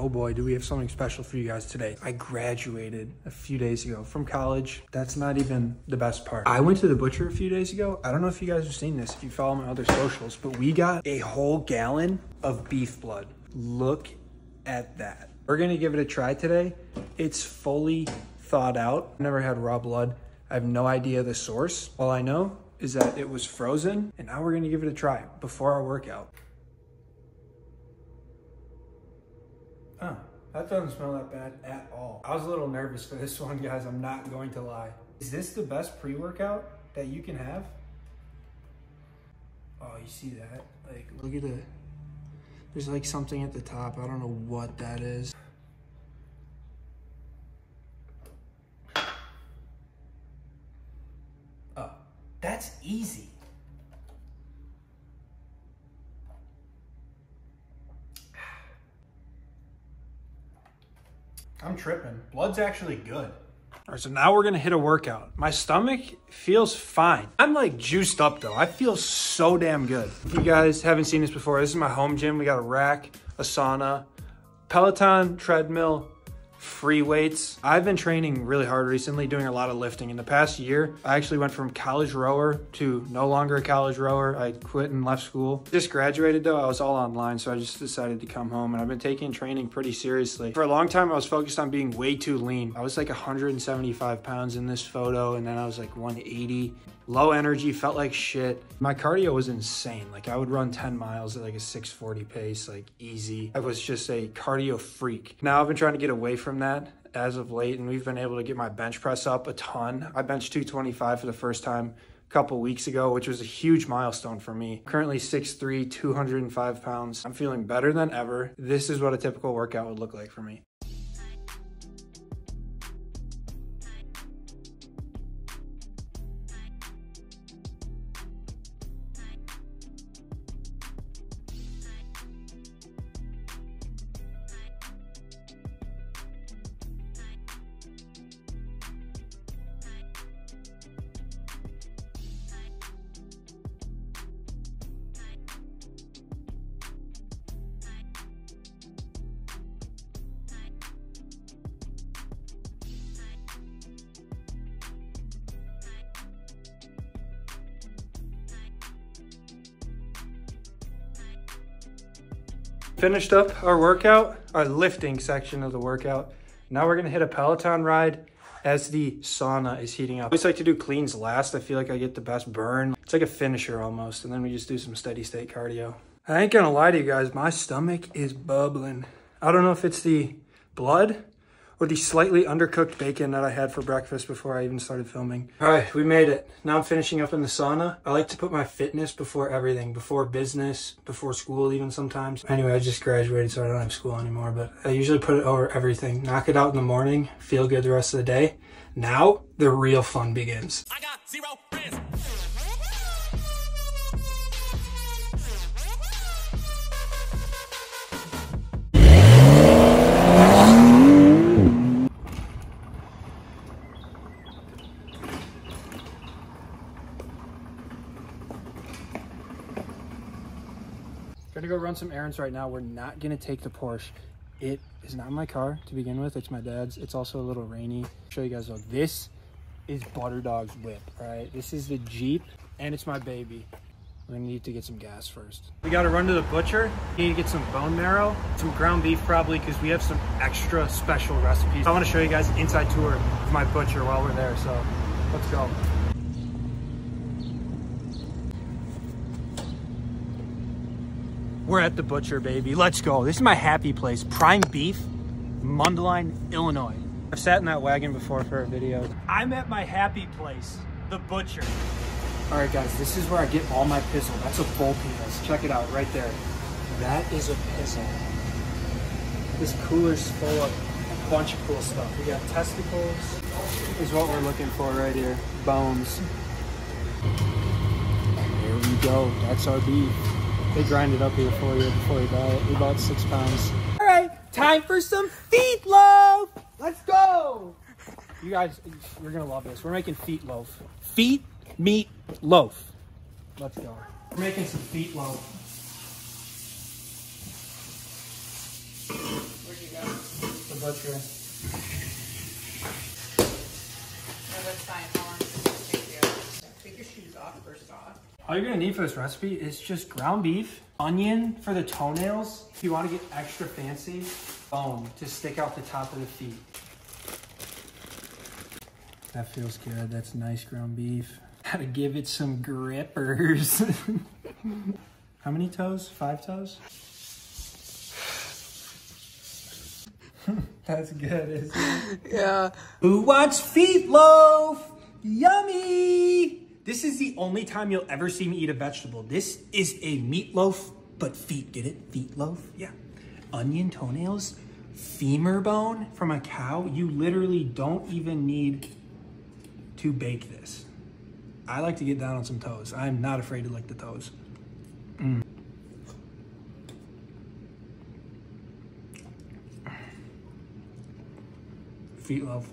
Oh boy, do we have something special for you guys today. I graduated a few days ago from college. That's not even the best part. I went to the butcher a few days ago. I don't know if you guys have seen this, if you follow my other socials, but we got a whole gallon of beef blood. Look at that. We're gonna give it a try today. It's fully thawed out. Never had raw blood. I have no idea the source. All I know is that it was frozen and now we're gonna give it a try before our workout. Oh, that doesn't smell that bad at all. I was a little nervous for this one, guys. I'm not going to lie. Is this the best pre-workout that you can have? Oh, you see that? Like, look at the, there's like something at the top. I don't know what that is. Oh, that's easy. I'm tripping. Blood's actually good. All right, so now we're gonna hit a workout. My stomach feels fine. I'm like juiced up though. I feel so damn good. If you guys haven't seen this before, this is my home gym. We got a rack, a sauna, Peloton, treadmill, free weights. I've been training really hard recently, doing a lot of lifting. In the past year, I actually went from college rower to no longer a college rower. I quit and left school. Just graduated though, I was all online, so I just decided to come home and I've been taking training pretty seriously. For a long time, I was focused on being way too lean. I was like 175 pounds in this photo and then I was like 180 low energy, felt like shit. My cardio was insane. Like I would run 10 miles at like a 640 pace, like easy. I was just a cardio freak. Now I've been trying to get away from that as of late and we've been able to get my bench press up a ton. I benched 225 for the first time a couple weeks ago, which was a huge milestone for me. Currently 6'3", 205 pounds. I'm feeling better than ever. This is what a typical workout would look like for me. Finished up our workout, our lifting section of the workout. Now we're gonna hit a Peloton ride as the sauna is heating up. I always like to do cleans last. I feel like I get the best burn. It's like a finisher almost. And then we just do some steady state cardio. I ain't gonna lie to you guys, my stomach is bubbling. I don't know if it's the blood or the slightly undercooked bacon that I had for breakfast before I even started filming. All right, we made it. Now I'm finishing up in the sauna. I like to put my fitness before everything, before business, before school even sometimes. Anyway, I just graduated, so I don't have school anymore, but I usually put it over everything. Knock it out in the morning, feel good the rest of the day. Now, the real fun begins. Some errands right now. We're not gonna take the Porsche. It is not my car to begin with. It's my dad's. It's also a little rainy. Show you guys. Look, this is Butter Dawg's whip, right? This is the Jeep and it's my baby. We're gonna need to get some gas first. We gotta run to the butcher. We need to get some bone marrow, some ground beef probably, because we have some extra special recipes. I wanna show you guys an inside tour of my butcher while we're there, so let's go. We're at the butcher, baby. Let's go. This is my happy place. Prime Beef, Mundelein, Illinois. I've sat in that wagon before for a video. I'm at my happy place, the butcher. All right, guys, this is where I get all my pizzle. That's a bull penis. Check it out right there. That is a pizzle. This cooler's full of a bunch of cool stuff. We got testicles. Is what we're looking for right here. Bones. There we go. That's our beef. They grind it up here for you before you buy it. We bought six pounds. All right, time for some feet loaf. Let's go. You guys, you're gonna love this. We're making feet loaf. Feet meat loaf. Let's go. We're making some feet loaf. Where'd you go. No, All you're gonna need for this recipe is just ground beef, onion for the toenails. If you wanna get extra fancy, bone to stick out the top of the feet. That feels good. That's nice ground beef. Gotta give it some grippers. How many toes? Five toes? That's good, isn't it? Yeah. Who wants feet loaf? Yummy! This is the only time you'll ever see me eat a vegetable. This is a meatloaf, but feet. Get it? Feet loaf? Yeah. Onion toenails, femur bone from a cow. You literally don't even need to bake this. I like to get down on some toes. I'm not afraid to lick the toes. Mm. Feet loaf.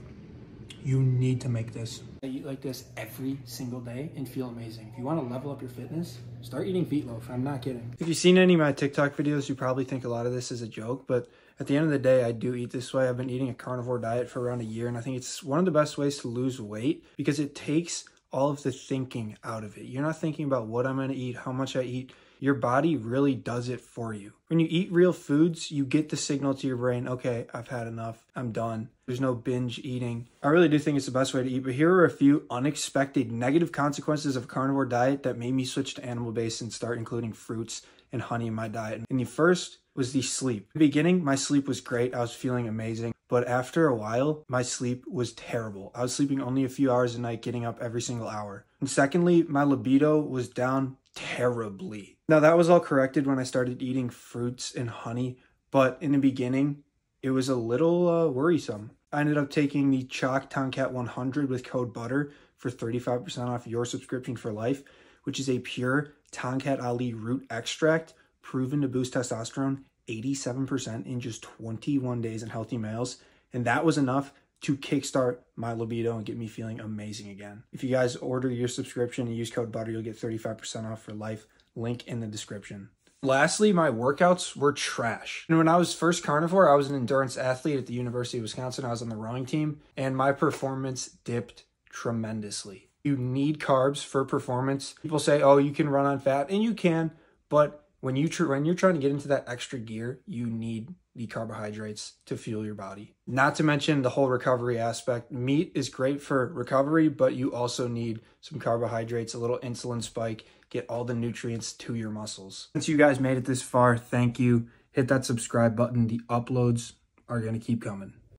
You need to make this. I eat like this every single day and feel amazing. If you want to level up your fitness, start eating feet loaf. I'm not kidding. If you've seen any of my TikTok videos, you probably think a lot of this is a joke, but at the end of the day, I do eat this way. I've been eating a carnivore diet for around a year, and I think it's one of the best ways to lose weight because it takes all of the thinking out of it. You're not thinking about what I'm going to eat, how much I eat. Your body really does it for you. When you eat real foods, you get the signal to your brain, okay, I've had enough. I'm done. There's no binge eating. I really do think it's the best way to eat, but here are a few unexpected negative consequences of a carnivore diet that made me switch to animal based and start including fruits and honey in my diet. And the first was the sleep. In the beginning, my sleep was great. I was feeling amazing. But after a while, my sleep was terrible. I was sleeping only a few hours a night, getting up every single hour. And secondly, my libido was down terribly. Now, that was all corrected when I started eating fruits and honey, but in the beginning, it was a little uh, worrisome. I ended up taking the Choq Tongkat 100 with code BUTTER for 35% off your subscription for life, which is a pure Tongkat Ali root extract proven to boost testosterone 87% in just 21 days in healthy males. And that was enough to kickstart my libido and get me feeling amazing again. If you guys order your subscription and use code BUTTER, you'll get 35% off for life. Link in the description. Lastly, my workouts were trash. And when I was first carnivore, I was an endurance athlete at the University of Wisconsin. I was on the rowing team, and my performance dipped tremendously. You need carbs for performance. People say, oh, you can run on fat, and you can, but when you when you're trying to get into that extra gear, you need the carbohydrates to fuel your body. Not to mention the whole recovery aspect. Meat is great for recovery, but you also need some carbohydrates, a little insulin spike, get all the nutrients to your muscles. Since you guys made it this far, thank you. Hit that subscribe button. The uploads are going to keep coming.